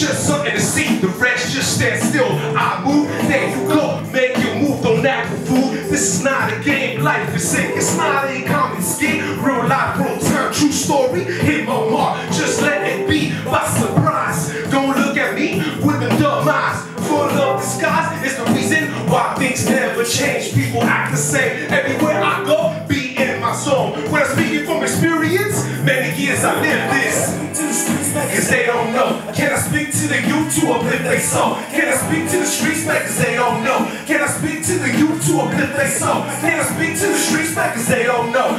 just something to see. The rest just stand still. I move, there you go. Make your move, don't act a fool. This is not a game, life is sick. It's not a common scheme. Real life, real time, true story. Hit my mark, just let it be by surprise. Don't look at me with the dumb eyes. Full of disguise is the reason why things never change. People act the same everywhere I go. Be in my zone. When I'm speaking from experience, many years I lived this. Cause they don't know. Can I speak to the youth to uplift their soul? Can I speak to the streets back cause they don't know? Can I speak to the youth to uplift their soul? Can I speak to the streets back cause they don't know?